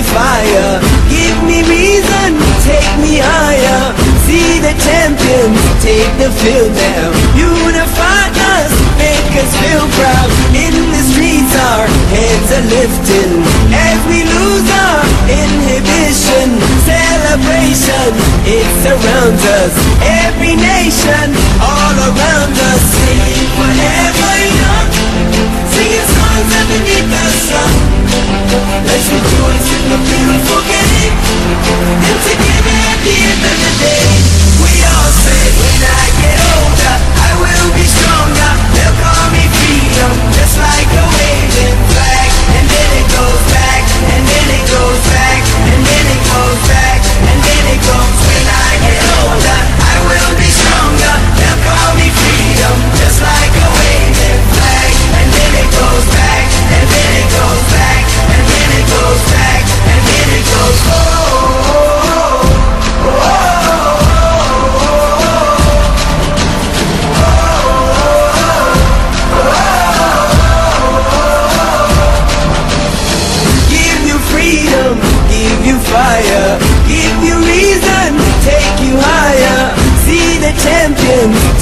me fire. Give me reason, take me higher. See the champions, take the field now. Unify us, make us feel proud. In the streets, our heads are lifting. As we lose our inhibition, celebration, it surrounds us. Every nation, the beautiful game,